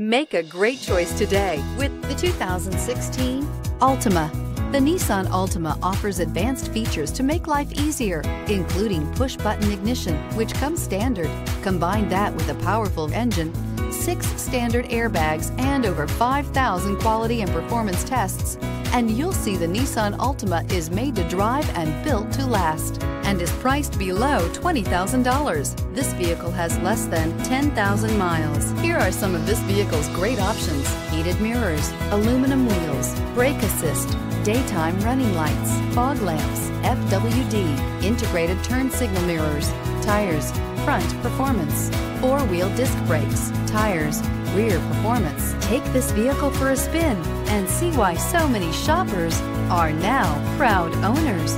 Make a great choice today with the 2016 Altima. The Nissan Altima offers advanced features to make life easier, including push-button ignition, which comes standard. Combine that with a powerful engine, six standard airbags, and over 5,000 quality and performance tests, and you'll see the Nissan Altima is made to drive and built to last and is priced below $20,000. This vehicle has less than 10,000 miles. Here are some of this vehicle's great options. Heated mirrors, aluminum wheels, brake assist, daytime running lights, fog lamps, FWD, integrated turn signal mirrors, tires, front performance, four-wheel disc brakes, tires, rear performance. Take this vehicle for a spin and see why so many shoppers are now proud owners.